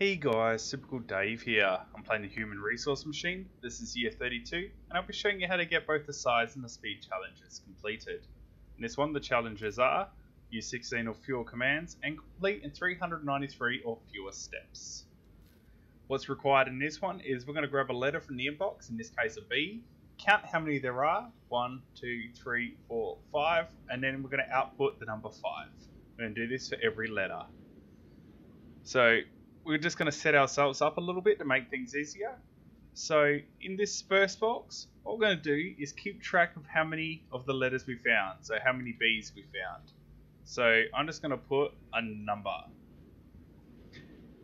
Hey guys, Super Cool Dave here. I'm playing the Human Resource Machine. This is year 32, and I'll be showing you how to get both the size and the speed challenges completed. In this one, the challenges are use 16 or fewer commands and complete in 393 or fewer steps. What's required in this one is we're going to grab a letter from the inbox, in this case a B, count how many there are, one, two, three, four, five, and then we're going to output the number 5. We're going to do this for every letter. So we're just going to set ourselves up a little bit to make things easier. So in this first box, what we're going to do is keep track of how many of the letters we found. So how many B's we found. So I'm just going to put a number.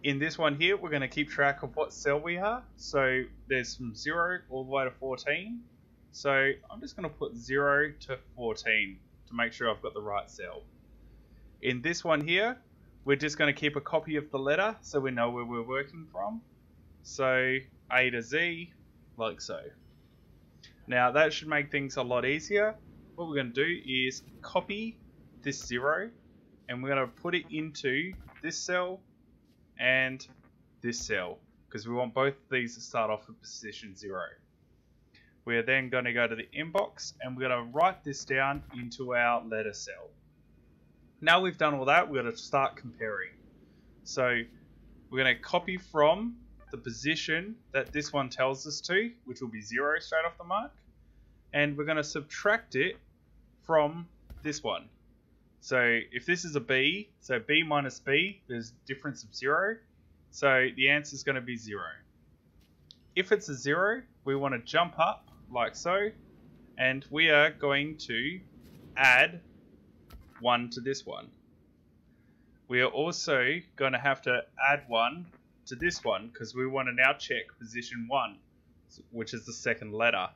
In this one here, we're going to keep track of what cell we are. So there's from 0 all the way to 14. So I'm just going to put 0 to 14 to make sure I've got the right cell. In this one here, we're just going to keep a copy of the letter so we know where we're working from. So A to Z, like so. Now that should make things a lot easier. What we're going to do is copy this zero and we're going to put it into this cell and this cell because we want both of these to start off at position zero. We're then going to go to the inbox and we're going to write this down into our letter cell. Now we've done all that, we're going to start comparing. So we're going to copy from the position that this one tells us to, which will be 0 straight off the mark. And we're going to subtract it from this one. So if this is a B, so B minus B, there's a difference of 0. So the answer is going to be 0. If it's a 0, we want to jump up like so. And we are going to add 1 to this one. We are also going to have to add 1 to this one because we want to now check position 1, which is the second letter.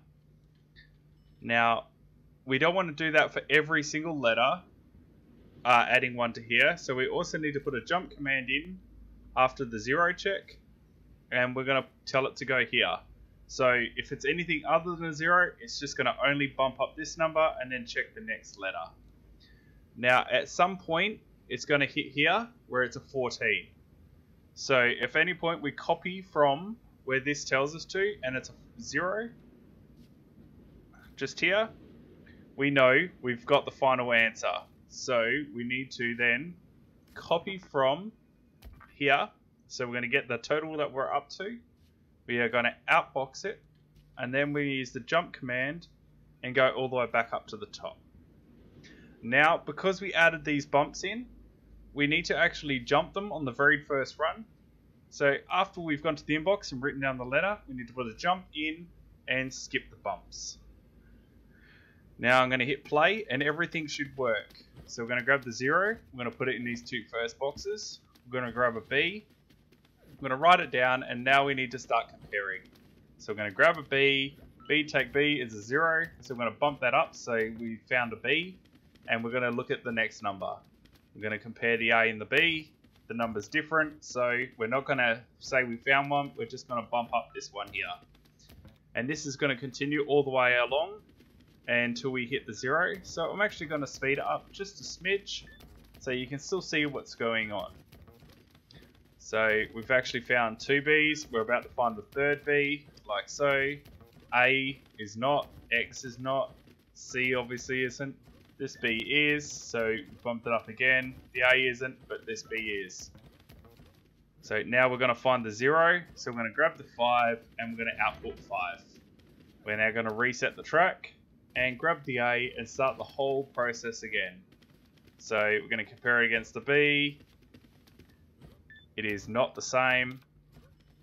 Now, we don't want to do that for every single letter, uh, adding 1 to here. So we also need to put a jump command in after the 0 check, and we're going to tell it to go here. So if it's anything other than a 0, it's just going to only bump up this number and then check the next letter. Now, at some point, it's going to hit here where it's a 14. So if any point we copy from where this tells us to, and it's a 0, just here, we know we've got the final answer. So we need to then copy from here. So we're going to get the total that we're up to. We are going to outbox it. And then we use the jump command and go all the way back up to the top. Now, because we added these bumps in, we need to actually jump them on the very first run. So after we've gone to the inbox and written down the letter, we need to put a jump in and skip the bumps. Now I'm going to hit play and everything should work. So we're going to grab the zero, we're going to put it in these two first boxes. We're going to grab a B, I'm going to write it down and now we need to start comparing. So we're going to grab a B, B take B is a zero, so we're going to bump that up so we found a B and we're going to look at the next number. We're going to compare the A and the B. The number's different, so we're not going to say we found one. We're just going to bump up this one here. And this is going to continue all the way along until we hit the zero. So I'm actually going to speed it up just a smidge so you can still see what's going on. So we've actually found two B's. We're about to find the third B, like so. A is not, X is not, C obviously isn't, this B is, so bumped it up again. The A isn't, but this B is. So now we're going to find the 0. So we're going to grab the 5 and we're going to output 5. We're now going to reset the track and grab the A and start the whole process again. So we're going to compare it against the B. It is not the same.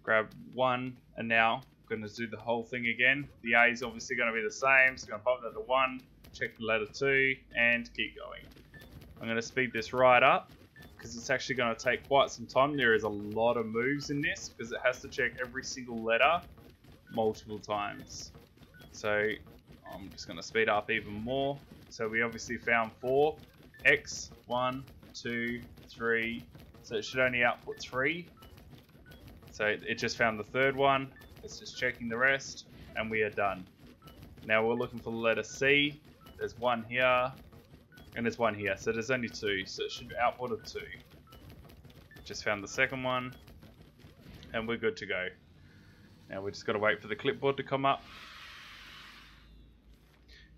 Grab 1 and now we're going to do the whole thing again. The A is obviously going to be the same, so I'm going to bump that to 1 check the letter 2, and keep going. I'm going to speed this right up, because it's actually going to take quite some time. There is a lot of moves in this, because it has to check every single letter multiple times. So I'm just going to speed up even more. So we obviously found 4, X, one, two, three. so it should only output 3. So it just found the third one. It's just checking the rest, and we are done. Now we're looking for the letter C. There's one here, and there's one here. So there's only two, so it should output of two. Just found the second one. and we're good to go. Now we just got to wait for the clipboard to come up.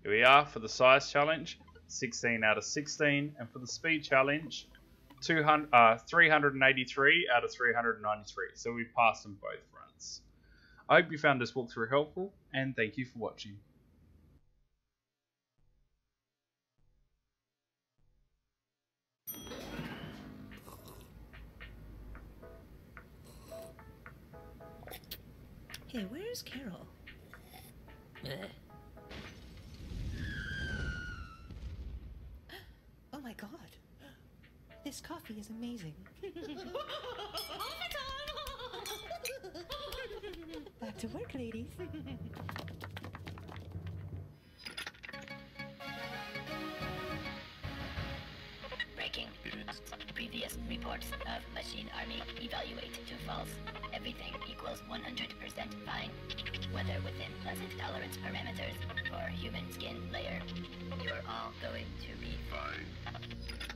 Here we are for the size challenge, 16 out of 16, and for the speed challenge, 200, uh, 383 out of 393. So we've passed on both fronts. I hope you found this walkthrough helpful, and thank you for watching. Hey, where's Carol? Oh my god. This coffee is amazing. Back to work, ladies. Breaking. Previous reports of machine army evaluate to false. 100% fine, weather within pleasant tolerance parameters or human skin layer. You're all going to be fine.